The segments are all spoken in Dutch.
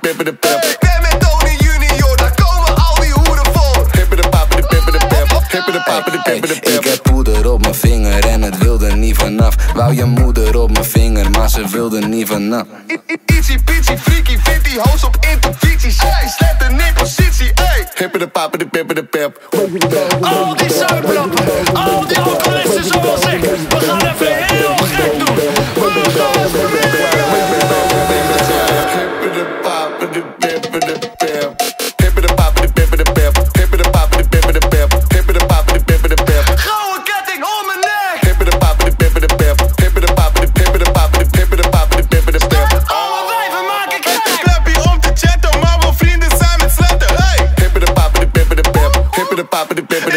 de Ik ben met Tony Junior, daar komen al die hoeden voor. Pippen de papen de pippen de pip. Pippen de papen de pippen de pip. Ik heb poeder op mijn vinger en het wilde niet vanaf. Wou je moeder op mijn vinger, maar ze wilde niet vanaf. Itchy pitchy freaky, vind die hoos op intuïtie. Zij slecht in die ey. Pippen de papen de pippen de pip. Al die zuiplappen, al die alcoholisten zoals ik. We gaan even in. Papa the Pepper.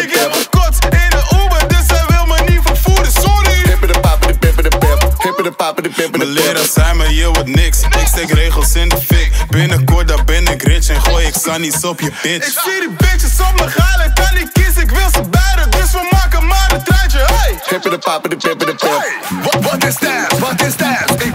papere pepper de zijn me hier wat niks Ik steek regels in de fik Binnenkort daar ben ik rich En gooi ik sannies op je bitch Ik zie die bitches op me En kan niet kiezen, ik wil ze beide Dus we maken maar een treintje, hey Pepper de de pepper de pep Wat is dat, wat is dat